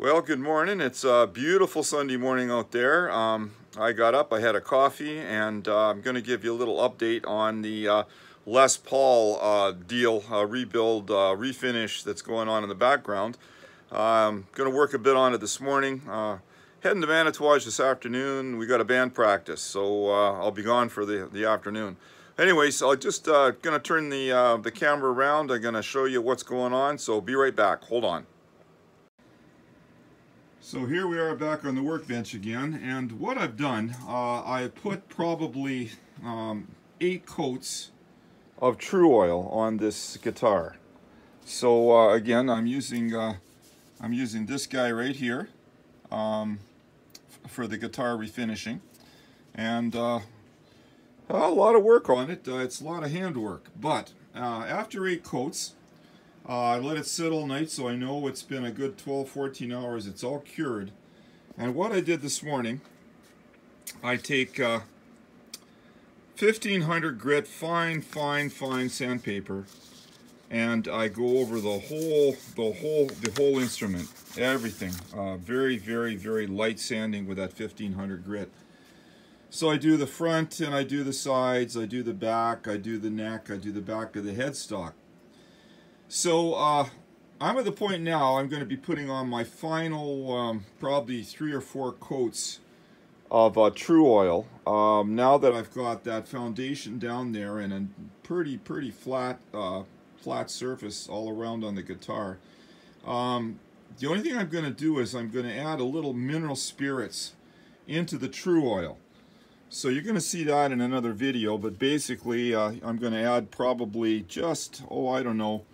Well, good morning. It's a beautiful Sunday morning out there. Um, I got up, I had a coffee, and uh, I'm going to give you a little update on the uh, Les Paul uh, deal, uh, rebuild, uh, refinish that's going on in the background. I'm going to work a bit on it this morning. Uh, heading to Manitouwadge this afternoon. We got a band practice, so I'll be gone for the, the afternoon. Anyways, I'm just going to turn the, the camera around. I'm going to show you what's going on, so be right back. Hold on. So here we are back on the workbench again, and what I've done, uh, I put probably um, eight coats of Tru-Oil on this guitar. So uh, again, I'm using uh, I'm using this guy right here um, for the guitar refinishing, and uh, a lot of work on it. Uh, it's a lot of handwork, but uh, after eight coats, uh, I let it sit all night so I know it's been a good 12-14 hours. It's all cured. And what I did this morning, I take uh, 1500 grit fine, fine, fine sandpaper and I go over the whole, the whole, the whole instrument, everything. Uh, very, very, very light sanding with that 1500 grit. So I do the front and I do the sides, I do the back, I do the neck, I do the back of the headstock. So uh, I'm at the point now I'm going to be putting on my final um, probably three or four coats of uh, Tru-Oil. Um, now that I've got that foundation down there and a pretty pretty flat uh, flat surface all around on the guitar. Um, the only thing I'm going to do is I'm going to add a little mineral spirits into the Tru-Oil. So you're going to see that in another video, but basically uh, I'm going to add probably just, oh I don't know,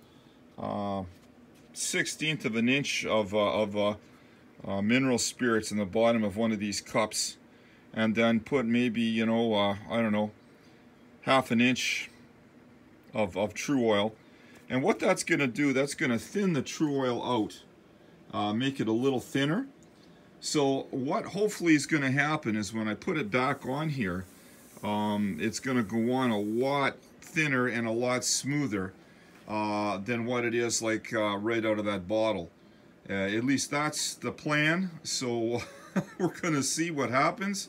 uh, sixteenth of an inch of, uh, of uh, uh, mineral spirits in the bottom of one of these cups and then put maybe, you know, I don't know, half an inch of, of Tru-Oil. And what that's going to do, that's going to thin the Tru-Oil out, make it a little thinner. So what hopefully is going to happen is when I put it back on here, um, it's going to go on a lot thinner and a lot smoother uh, than what it is like uh, right out of that bottle. Uh, at least that's the plan. So we're going to see what happens.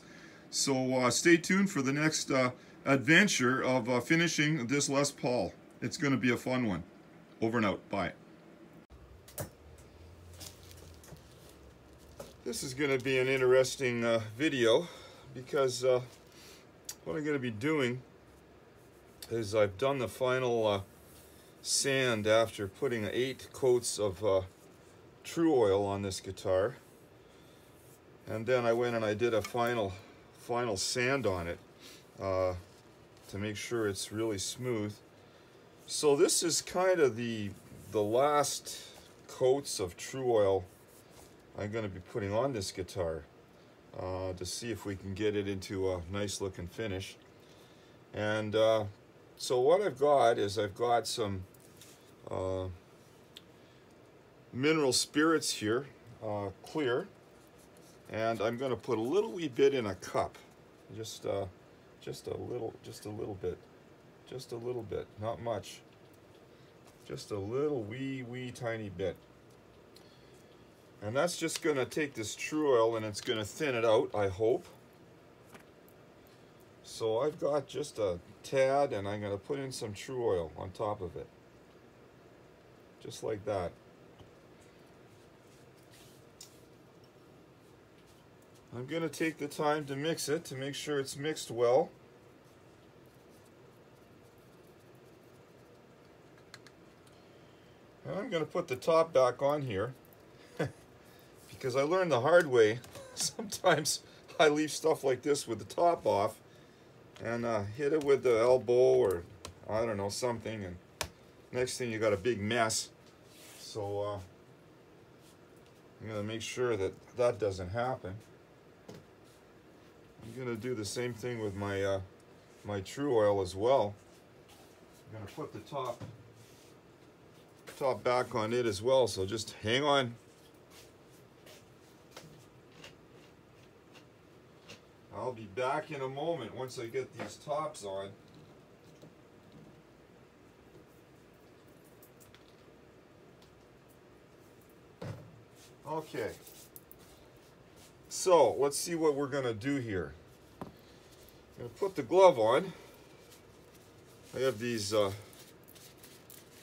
So uh, stay tuned for the next uh, adventure of uh, finishing this Les Paul. It's going to be a fun one. Over and out. Bye. This is going to be an interesting video because what I'm going to be doing is I've done the final sand after putting eight coats of uh, Tru-Oil on this guitar. And then I went and I did a final, final sand on it uh, to make sure it's really smooth. So this is kind of the, the last coats of Tru-Oil I'm going to be putting on this guitar uh, to see if we can get it into a nice looking finish. And uh, so what I've got is I've got some uh, mineral spirits here, uh, clear, and I'm going to put a little wee bit in a cup, just uh, just a little, just a little bit, just a little bit, not much, just a little wee wee tiny bit. And that's just going to take this Tru-Oil and it's going to thin it out, I hope. So I've got just a tad and I'm going to put in some Tru-Oil on top of it. Just like that. I'm going to take the time to mix it to make sure it's mixed well. And I'm going to put the top back on here because I learned the hard way. Sometimes I leave stuff like this with the top off and uh, hit it with the elbow or I don't know something and next thing you got a big mess. So uh, I'm gonna make sure that that doesn't happen. I'm gonna do the same thing with my uh, my Tru-Oil as well. I'm gonna put the top top back on it as well so just hang on. I'll be back in a moment once I get these tops on. Okay. So let's see what we're gonna do here. I'm gonna put the glove on. I have these uh,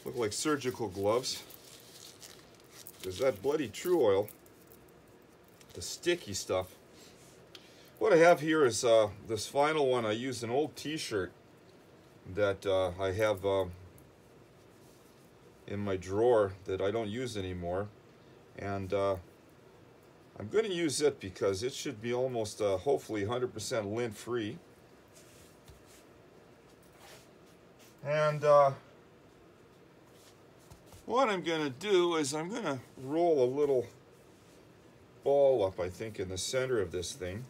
look like surgical gloves. There's that bloody Tru-Oil, the sticky stuff. What I have here is uh, this final one. I used an old t-shirt that uh, I have uh, in my drawer that I don't use anymore. And uh, I'm going to use it because it should be almost, uh, hopefully, 100% lint free. And uh, what I'm going to do is I'm going to roll a little ball up, I think, in the center of this thing.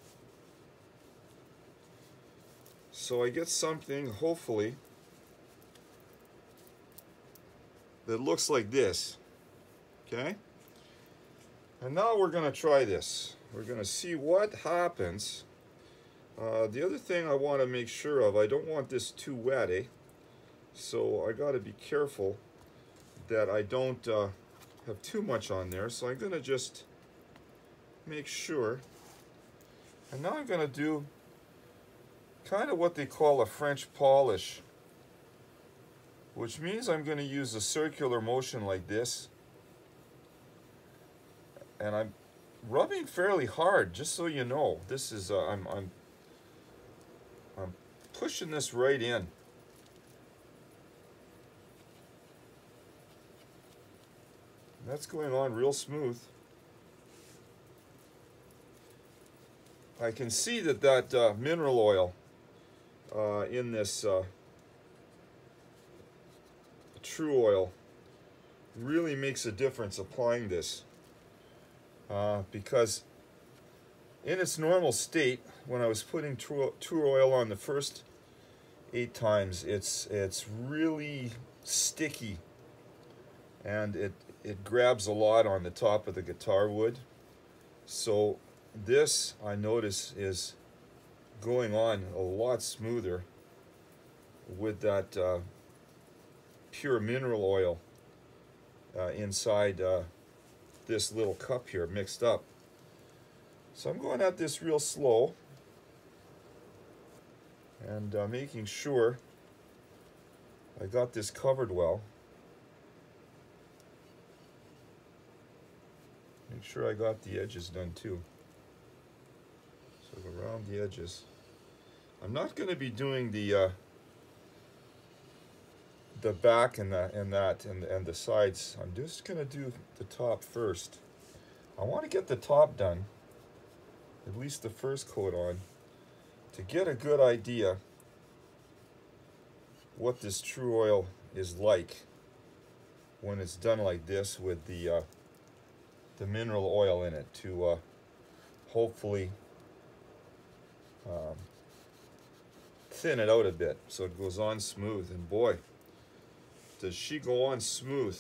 So I get something, hopefully, that looks like this. Okay? And now we're going to try this. We're going to see what happens. Uh, the other thing I want to make sure of, I don't want this too wet, eh? So I got to be careful that I don't uh, have too much on there. So I'm going to just make sure. And now I'm going to do kind of what they call a French polish, which means I'm going to use a circular motion like this. And I'm rubbing fairly hard, just so you know. This is, uh, I'm, I'm, I'm pushing this right in. That's going on real smooth. I can see that that uh, mineral oil uh, in this uh, Tru-Oil really makes a difference applying this uh, because in its normal state when I was putting true oil on the first eight times it's it's really sticky and it it grabs a lot on the top of the guitar wood. So this, I notice, is going on a lot smoother with that uh, pure mineral oil uh, inside uh, this little cup here mixed up. So I'm going at this real slow and uh, making sure I got this covered well. Make sure I got the edges done too. So around the edges. I'm not going to be doing the uh, the back and that and that and and the sides. I'm just going to do the top first. I want to get the top done, at least the first coat on, to get a good idea what this Tru-Oil is like when it's done like this with the uh, the mineral oil in it to uh, hopefully um, thin it out a bit so it goes on smooth. And boy, does she go on smooth.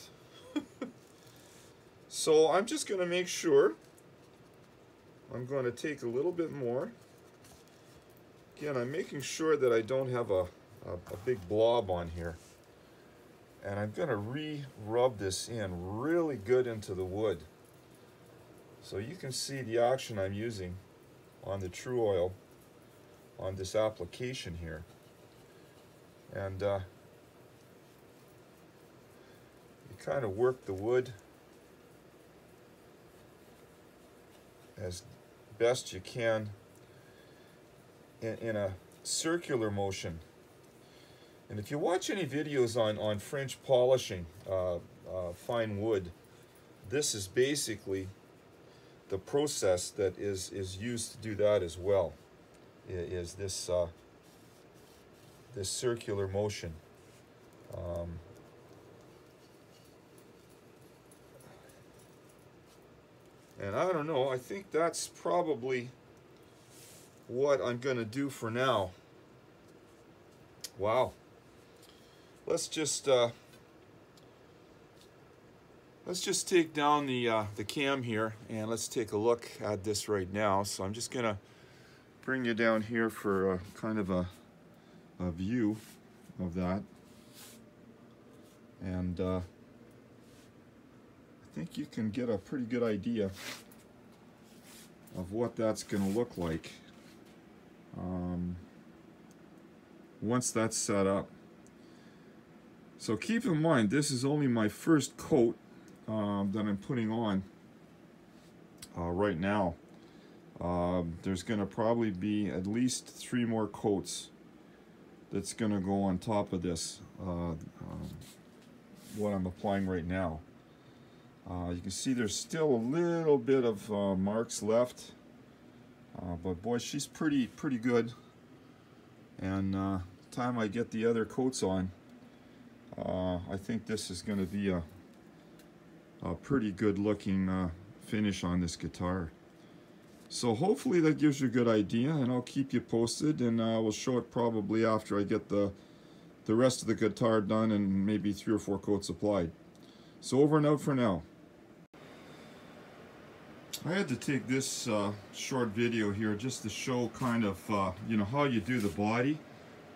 so I'm just going to make sure I'm going to take a little bit more. Again, I'm making sure that I don't have a, a, a big blob on here. And I'm going to re-rub this in really good into the wood. So you can see the action I'm using on the Tru-Oil on this application here. And uh, you to work the wood as best you can in, in a circular motion. And if you watch any videos on, on French polishing uh, uh, fine wood, this is basically the process that is, is used to do that as well is this uh, this circular motion. Um, and I don't know, I think that's probably what I'm going to do for now. Wow. Let's just uh, Let's just take down the, uh, the cam here and let's take a look at this right now. So I'm just gonna bring you down here for a, kind of a, a view of that. And uh, think you can get a pretty good idea of what that's going to look like um, once that's set up. So keep in mind, this is only my first coat um, that I'm putting on uh, right now. Um, there's going to probably be at least three more coats that's going to go on top of this, uh, um, what I'm applying right now. Uh, you can see there's still a little bit of uh, marks left, uh, but boy, she's pretty pretty good. And uh, time I get the other coats on, uh, I think this is going to be a, a pretty good looking uh, finish on this guitar. So hopefully that gives you a good idea and I'll keep you posted and I will show it probably after I get the the rest of the guitar done and maybe three or four coats applied. So over and out for now. I had to take this uh, short video here just to show kind of uh, you know how you do the body.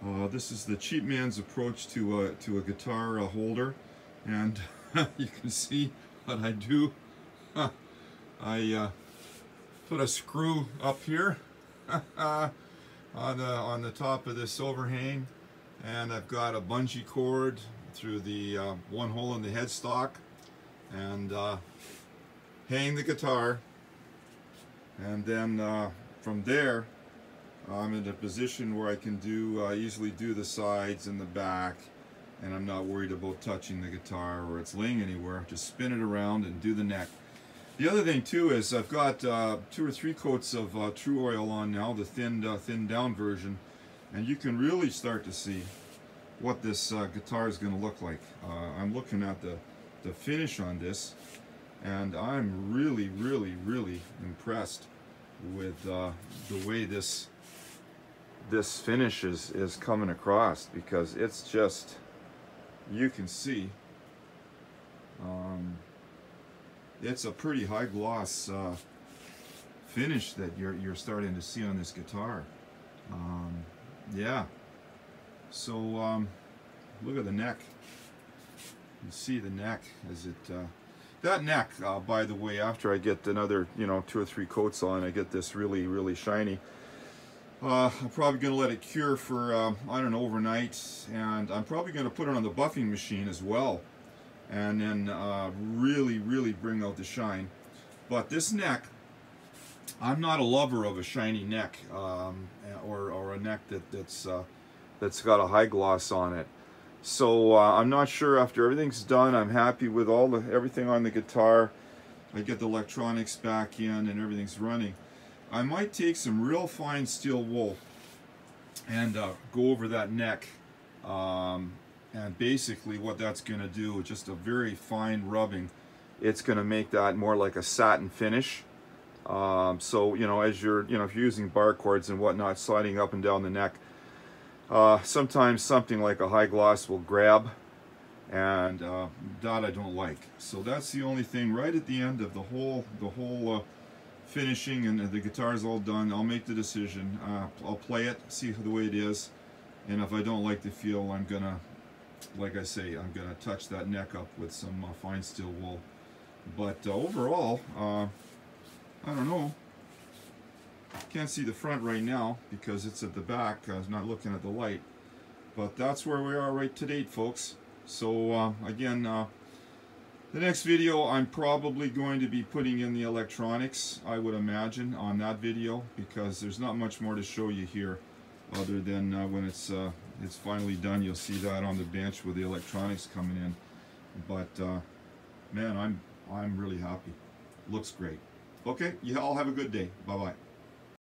Uh, this is the cheap man's approach to a, to a guitar uh, holder and you can see what I do. I uh, put a screw up here on the on the top of this overhang and I've got a bungee cord through the uh, one hole in the headstock and uh, hang the guitar and then uh, from there I'm in a position where I can do uh, easily do the sides and the back and I'm not worried about touching the guitar or it's laying anywhere. Just spin it around and do the neck. The other thing too is I've got uh, two or three coats of uh, Tru-Oil on now, the thin, uh, thin down version, and you can really start to see what this uh, guitar is going to look like. Uh, I'm looking at the, the finish on this, and I'm really, really, really impressed with uh, the way this this finish is, is coming across because it's just, you can see, um, it's a pretty high gloss uh, finish that you're, you're starting to see on this guitar. Um, yeah. So um, look at the neck. You see the neck as it, uh, that neck, uh, by the way, after I get another, you know, two or three coats on, I get this really, really shiny. Uh, I'm probably going to let it cure for, um, I don't know, overnight. And I'm probably going to put it on the buffing machine as well and then uh, really, really bring out the shine. But this neck, I'm not a lover of a shiny neck um, or, or a neck that, that's, uh, that's got a high gloss on it. So uh, I'm not sure after everything's done, I'm happy with all the everything on the guitar. I get the electronics back in and everything's running. I might take some real fine steel wool and uh, go over that neck um, and basically what that's going to do, just a very fine rubbing, it's going to make that more like a satin finish. Um, so, you know, as you're, you know, if you're using bar chords and whatnot, sliding up and down the neck, uh, sometimes something like a high gloss will grab and uh, that I don't like. So that's the only thing right at the end of the whole, the whole uh, finishing and the guitar's all done. I'll make the decision. Uh, I'll play it, see the way it is. And if I don't like the feel, I'm gonna like I say, I'm to touch that neck up with some uh, fine steel wool. But uh, overall, uh, I don't know. Can't see the front right now because it's at the back. I was not looking at the light. But that's where we are right to date, folks. So uh, again, uh, the next video I'm probably going to be putting in the electronics, I would imagine, on that video because there's not much more to show you here other than uh, when it's uh, it's finally done you'll see that on the bench with the electronics coming in but uh, man I'm I'm really happy looks great okay you all have a good day bye bye